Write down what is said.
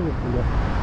Gak 的